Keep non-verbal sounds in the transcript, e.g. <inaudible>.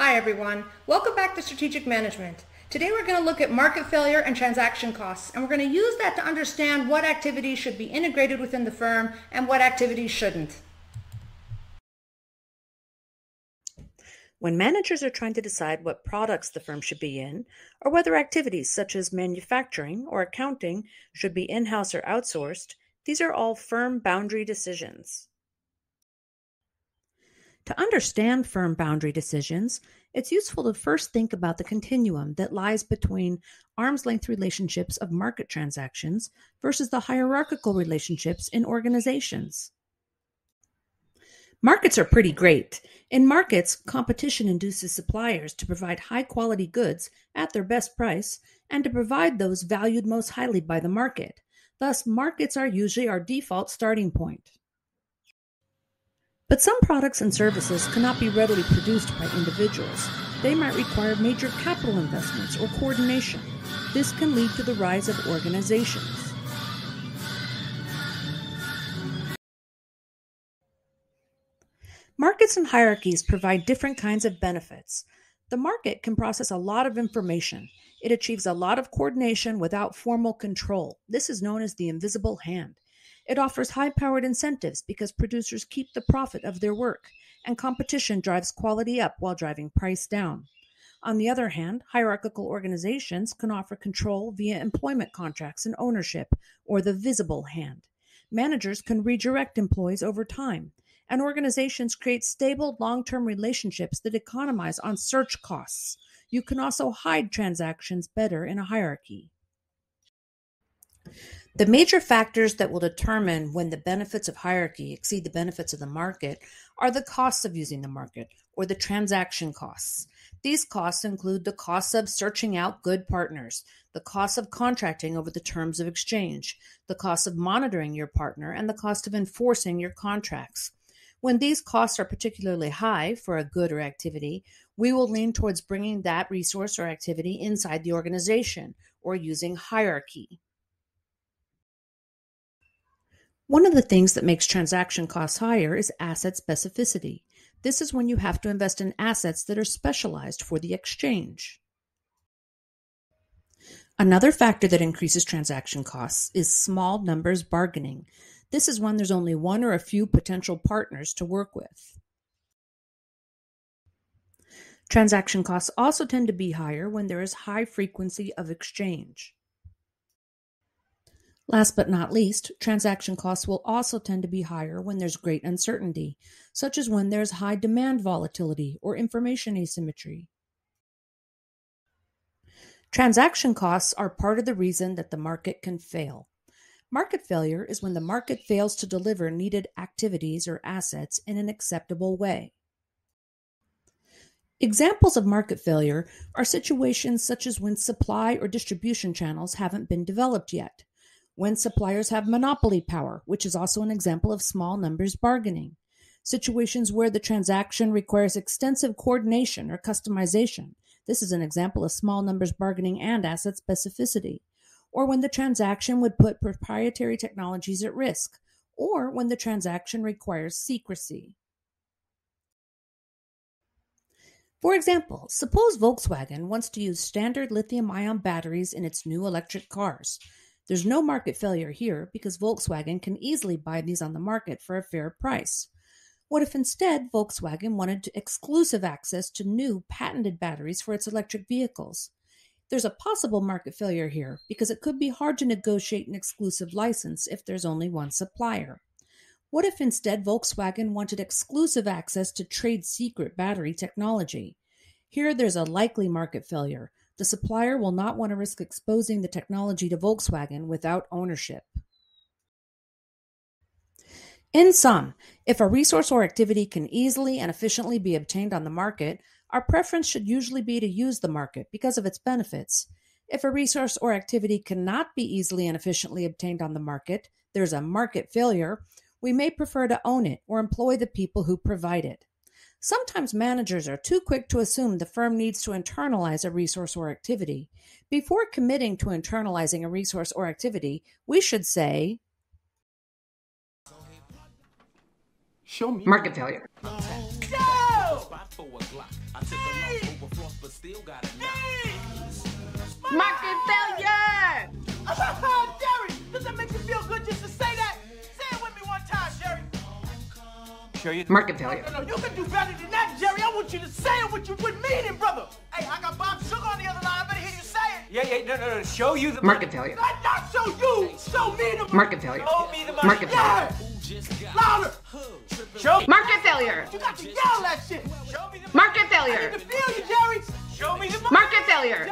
Hi everyone, welcome back to Strategic Management. Today we're going to look at market failure and transaction costs, and we're going to use that to understand what activities should be integrated within the firm and what activities shouldn't. When managers are trying to decide what products the firm should be in, or whether activities such as manufacturing or accounting should be in-house or outsourced, these are all firm boundary decisions. To understand firm boundary decisions, it's useful to first think about the continuum that lies between arm's length relationships of market transactions versus the hierarchical relationships in organizations. Markets are pretty great. In markets, competition induces suppliers to provide high quality goods at their best price and to provide those valued most highly by the market. Thus, markets are usually our default starting point. But some products and services cannot be readily produced by individuals. They might require major capital investments or coordination. This can lead to the rise of organizations. Markets and hierarchies provide different kinds of benefits. The market can process a lot of information. It achieves a lot of coordination without formal control. This is known as the invisible hand. It offers high powered incentives because producers keep the profit of their work, and competition drives quality up while driving price down. On the other hand, hierarchical organizations can offer control via employment contracts and ownership, or the visible hand. Managers can redirect employees over time, and organizations create stable long term relationships that economize on search costs. You can also hide transactions better in a hierarchy. The major factors that will determine when the benefits of hierarchy exceed the benefits of the market are the costs of using the market, or the transaction costs. These costs include the costs of searching out good partners, the cost of contracting over the terms of exchange, the cost of monitoring your partner, and the cost of enforcing your contracts. When these costs are particularly high for a good or activity, we will lean towards bringing that resource or activity inside the organization or using hierarchy. One of the things that makes transaction costs higher is asset specificity. This is when you have to invest in assets that are specialized for the exchange. Another factor that increases transaction costs is small numbers bargaining. This is when there's only one or a few potential partners to work with. Transaction costs also tend to be higher when there is high frequency of exchange. Last but not least, transaction costs will also tend to be higher when there's great uncertainty, such as when there's high demand volatility or information asymmetry. Transaction costs are part of the reason that the market can fail. Market failure is when the market fails to deliver needed activities or assets in an acceptable way. Examples of market failure are situations such as when supply or distribution channels haven't been developed yet when suppliers have monopoly power, which is also an example of small numbers bargaining, situations where the transaction requires extensive coordination or customization. This is an example of small numbers bargaining and asset specificity, or when the transaction would put proprietary technologies at risk, or when the transaction requires secrecy. For example, suppose Volkswagen wants to use standard lithium ion batteries in its new electric cars. There's no market failure here because Volkswagen can easily buy these on the market for a fair price. What if instead Volkswagen wanted exclusive access to new patented batteries for its electric vehicles? There's a possible market failure here because it could be hard to negotiate an exclusive license if there's only one supplier. What if instead Volkswagen wanted exclusive access to trade secret battery technology? Here there's a likely market failure the supplier will not want to risk exposing the technology to Volkswagen without ownership. In sum, if a resource or activity can easily and efficiently be obtained on the market, our preference should usually be to use the market because of its benefits. If a resource or activity cannot be easily and efficiently obtained on the market, there's a market failure, we may prefer to own it or employ the people who provide it. Sometimes managers are too quick to assume the firm needs to internalize a resource or activity. Before committing to internalizing a resource or activity, we should say Show me market failure. Go! for a Glock. I took a loss over floss, but still got a knock. Market failure! <laughs> Jerry, does that make you feel good just to say that? Sure you Market failure. No, no, no, you can do better than that, Jerry. I want you to say it with you with meaning, brother. Hey, I got Bob Sugar on the other line. I better hear you say it. Yeah, yeah, no, no, no. Show you the Market failure. Not, not show you. Show me the Market failure. Show me the money. Market failure. Yeah. Louder. Show, Market failure. You got to yell that shit. show me the I Market need failure. to feel you, Jerry. Show me the money. Market failure.